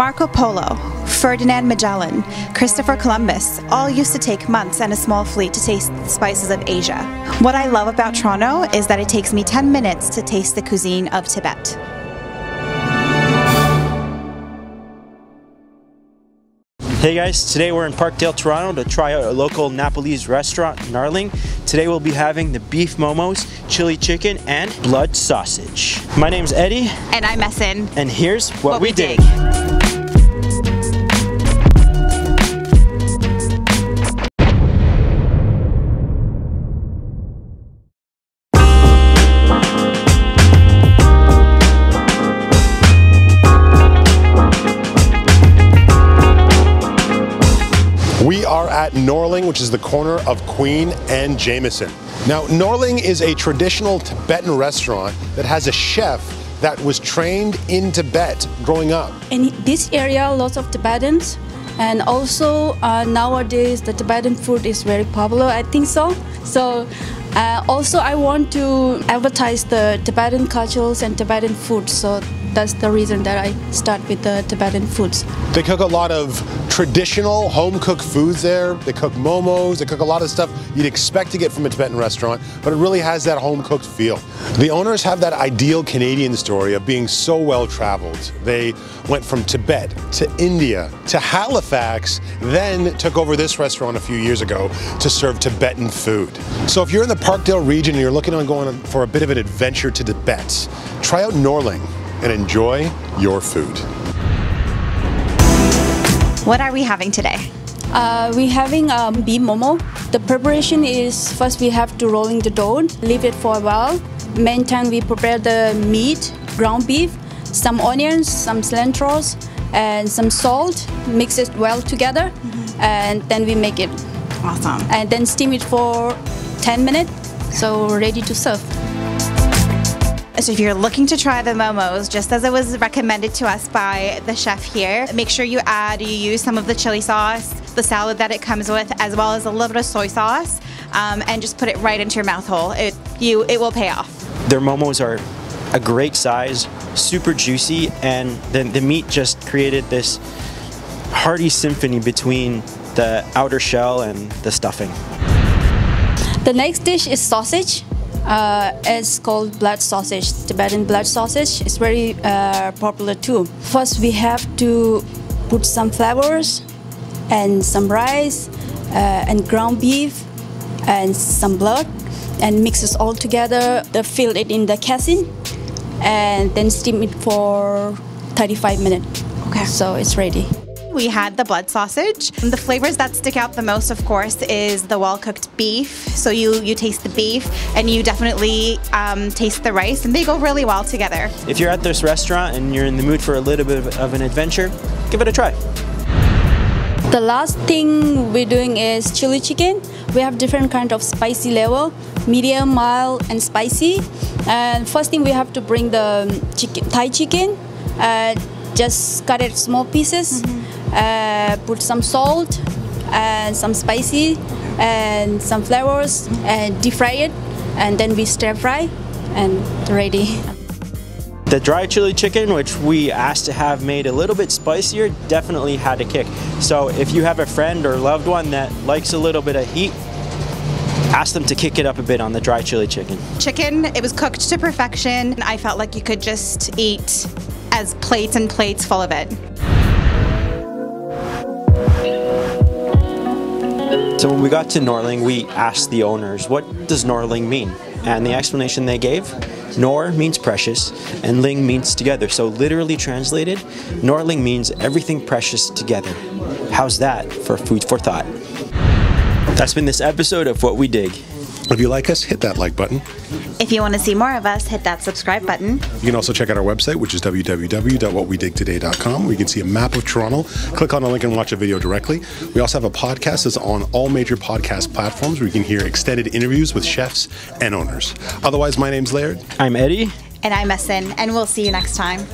Marco Polo, Ferdinand Magellan, Christopher Columbus all used to take months and a small fleet to taste the spices of Asia. What I love about Toronto is that it takes me 10 minutes to taste the cuisine of Tibet. Hey guys, today we're in Parkdale, Toronto to try out a local Nepalese restaurant, Norling. Today we'll be having the beef momos, chili chicken, and blood sausage. My name's Eddie. And I'm Esin. And here's what, What we, we dig. dig. We are at Norling, which is the corner of Queen and Jameson. Now, Norling is a traditional Tibetan restaurant that has a chef that was trained in Tibet growing up. In this area, lots of Tibetans, and also uh, nowadays the Tibetan food is very popular. I think so. So, uh, also I want to advertise the Tibetan cultures and Tibetan food. So that's the reason that I start with the Tibetan foods. They cook a lot of traditional home cooked foods there. They cook momos, they cook a lot of stuff you'd expect to get from a Tibetan restaurant, but it really has that home cooked feel. The owners have that ideal Canadian story of being so well traveled. They went from Tibet to India to Halifax, then took over this restaurant a few years ago to serve Tibetan food. So if you're in the Parkdale region and you're looking on going for a bit of an adventure to Tibet, try out Norling and enjoy your food. What are we having today? Uh, we're having um, beef momo. The preparation is first we have to rolling the dough, leave it for a while. Meantime, we prepare the meat, ground beef, some onions, some cilantros, and some salt. Mix it well together, and then we make it. Awesome. And then steam it for 10 minutes, so ready to serve. So if you're looking to try the momos, just as it was recommended to us by the chef here, make sure you add, you use some of the chili sauce, the salad that it comes with, as well as a little bit of soy sauce, um, and just put it right into your mouth hole. It, you, it will pay off. Their momos are a great size, super juicy, and the, the meat just created this hearty symphony between the outer shell and the stuffing. The next dish is sausage. Uh, it's called blood sausage, Tibetan blood sausage. It's very uh, popular too. First, we have to put some flours and some rice uh, and ground beef and some blood and mix it all together. Then fill it in the casing and then steam it for 35 minutes. Okay. So it's ready. We had the blood sausage. And The flavors that stick out the most, of course, is the well-cooked beef. So you you taste the beef, and you definitely um, taste the rice, and they go really well together. If you're at this restaurant and you're in the mood for a little bit of, of an adventure, give it a try. The last thing we're doing is chili chicken. We have different kind of spicy level, medium, mild, and spicy. And first thing we have to bring the chicken, Thai chicken. Uh, just cut it small pieces. Uh, put some salt and some spicy and some flours and deep fry it. And then we stir fry and ready. The dry chili chicken, which we asked to have made a little bit spicier, definitely had a kick. So if you have a friend or loved one that likes a little bit of heat, ask them to kick it up a bit on the dry chili chicken. Chicken, it was cooked to perfection. I felt like you could just eat as plates and plates full of it. So when we got to Norling, we asked the owners, what does Norling mean? And the explanation they gave, Nor means precious and Ling means together. So literally translated, Norling means everything precious together. How's that for food for thought? That's been this episode of What We Dig. If you like us, hit that like button. If you want to see more of us, hit that subscribe button. You can also check out our website, which is www.whatwedigtoday.com, where you can see a map of Toronto. Click on the link and watch a video directly. We also have a podcast that's on all major podcast platforms where you can hear extended interviews with chefs and owners. Otherwise, my name's Laird. I'm Eddie. And I'm Esin, and we'll see you next time.